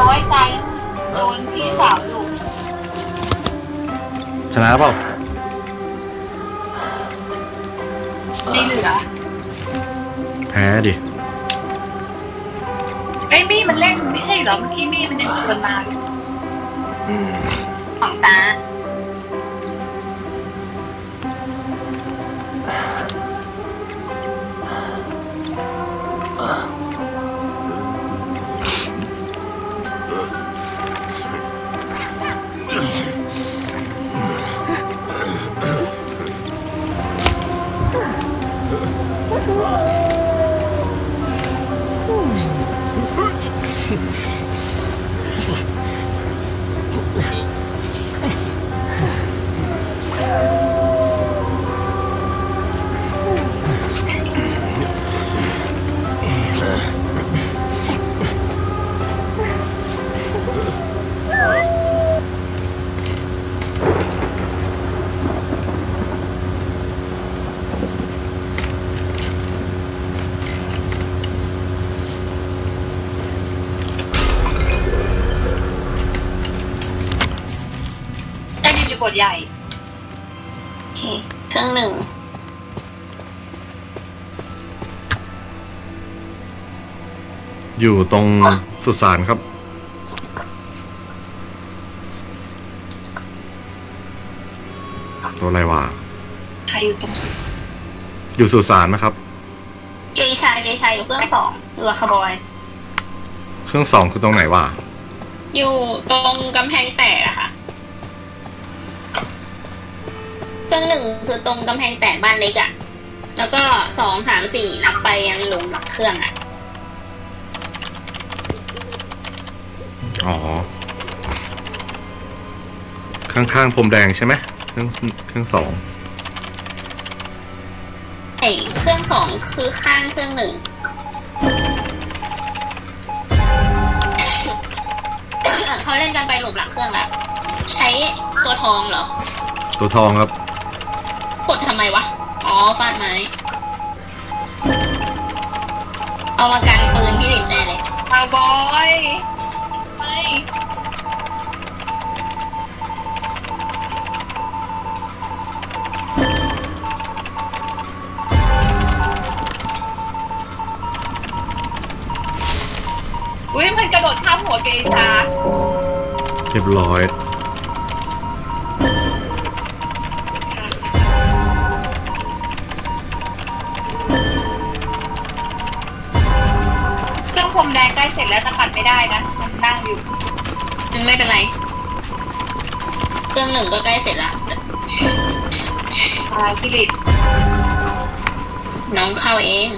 น้อยใจโดนพี่สาวดุชนะเปล่าไม่เหลือแพ้ดิไอ้ยมี่มันเล่นไม่ใช่เหรอเมื่อกี้มี่มันยังชวนมาเลยของตา ได้ยินจะกดใหญ่โอเคเครื่องหนึ่งอยู่ตรงสุสานครับ ตัวอะไรวะใครอยู่ตรงอยู่สุสานไหมครับเกยชายเกยชายอยู่เครื่องสองอยู่กับคาร์บอย เครื่องสองคือตรงไหนวะอยู่ตรงกำแพงแตกอะค่ะ เครื่องหนึ่งคือตรงกำแพงแตกบ้านเล็กอะแล้วก็สองสามสี่นับไปยังหลุมหลักเครื่องอะอ๋อ ข้างๆพรมแดงใช่ไหมเครื่องเครื่องสองไอเครื่องสองคือข้างเครื่องหนึ่งเขาเล่นกันไปหลุมหลักเครื่องแล้วใช้ตัวทองเหรอ ตัวทองครับ กดทำไมวะ อ๋อฟาดไม้ เอามากันปืนพี่ลินแน่เลยมาบอยไม่อุ้ยมันกระโดดข้ามหัวเกชาเรียบร้อย ล้เสร็จแล้วแต่ปัดไม่ได้นะ มันนั่งอยู่อืมไม่เป็นไร เครื่องหนึ่งก็ใกล้เสร็จละอ่าพิลิตน้องเข้าเอง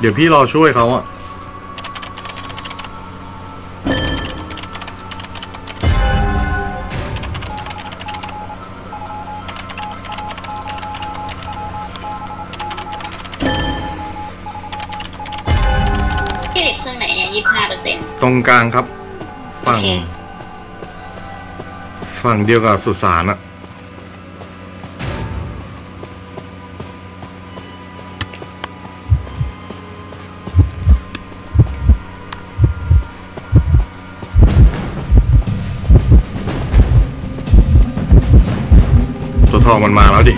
เดี๋ยวพี่รอช่วยเขาอะพี่ลิดเครื่องไหนเนี่ยยี่ห้าเปอร์เซ็นต์ ตรงกลางครับ ฝั่ง โอเค ฝั่งเดียวกับสุสานอะ ตัวทองมันมาแล้วดิ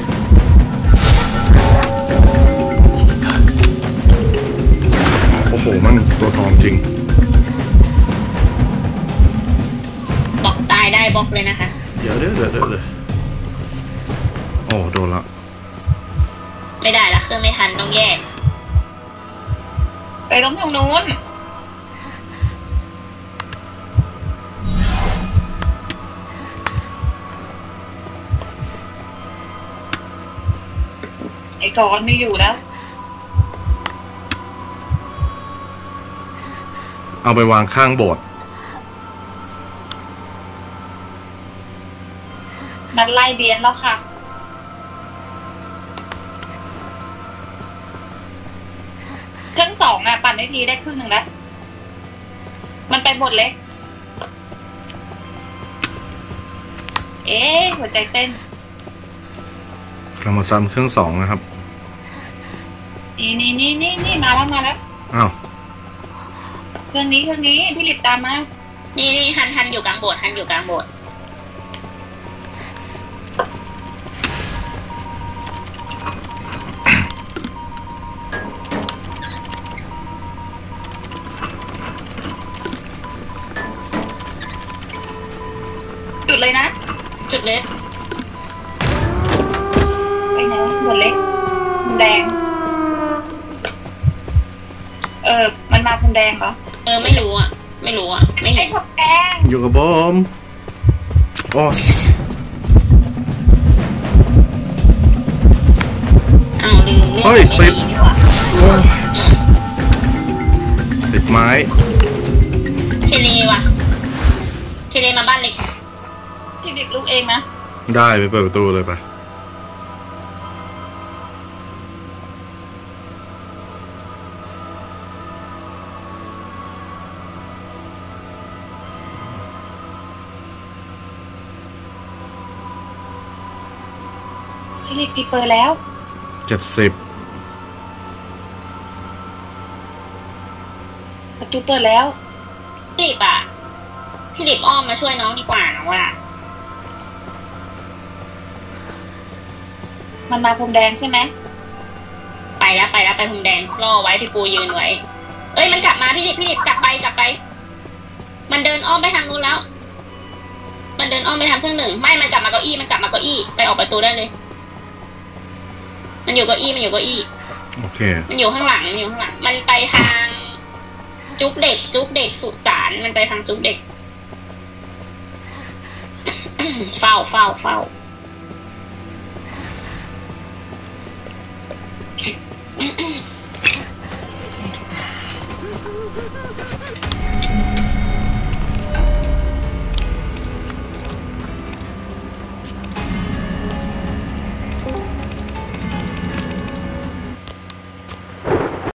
โอ้โหมันตัวทองจริงบอกตายได้บล็อกเลยนะคะเดี๋ยวเดี๋ยวเดี๋ยวเดี๋ยวเดี๋ยวโอ้โดนละไม่ได้ละเครื่องไม่ทันต้องแยก ไปล้มทางนู้น กอนไม่อยู่แล้ว เอาไปวางข้างโบสถ์มันไล่เบียนแล้วค่ะ เครื่องสองอะ ปั่นได้ทีได้ครึ่งหนึ่งแล้ว มันไปหมดเล็ก เอ๊ะหัวใจเต้นเรามาซ้ำเครื่องสองนะครับ นี่นี่นี่นี่นี่มาแล้วมาแล้วอ้าวเครื่องนี้เครื่องนี้พี่หลิบตามมานี่นี่ฮันฮันอยู่กลางโบสถ์ฮันอยู่กลางโบสถ์จุดเลยนะ จุดเล็กไปไหนวะหัวเล็กมุมแดง เออ มันมามุม แดงเหรอเออไม่รู้อะ ไม่รู้อะ ไม่ไอ้เห็นมุมแดงอยู่กับผมโอ้ยอ้าวลืมเรื่องเฮ้ยไม่ติดดีดีกว่าโอ้ยติดไม้เทเลว่ะเทเลมาบ้านเล็กพี่หลิบลูกเองนะ ได้ไปเปิดประตูเลยไป พี่หลิบปีเปิดแล้ว เจ็ดสิบประตูเปิดแล้ว พี่ดิบอะ พี่ดิบอ้อมมาช่วยน้องดีกว่านะว่า มันมาพรมแดงใช่ไหมไปแล้วไปแล้วไปพรมแดงรอไว้พี่ปูยืนไว้ เอ้ยมันกลับมาพี่ดิบพี่ดิบกลับไปกลับไป มันเดินอ้อมไปทางนู้นแล้ว มันเดินอ้อมไปทางเครื่องหนึ่ง ไม่ มันกลับมาเก้าอี้มันกลับมาเก้าอี้ไปออกประตูได้เลย มันอยู่เก้าอี้มันอยู่เก้าอี้โอเค มันอยู่ข้างหลังมันอยู่ข้างหลัง มันไปทางจุ๊บเด็ก จุ๊บเด็กสุสานมันไปทางจุ๊บเด็ก เฝ้าเฝ้าเฝ้า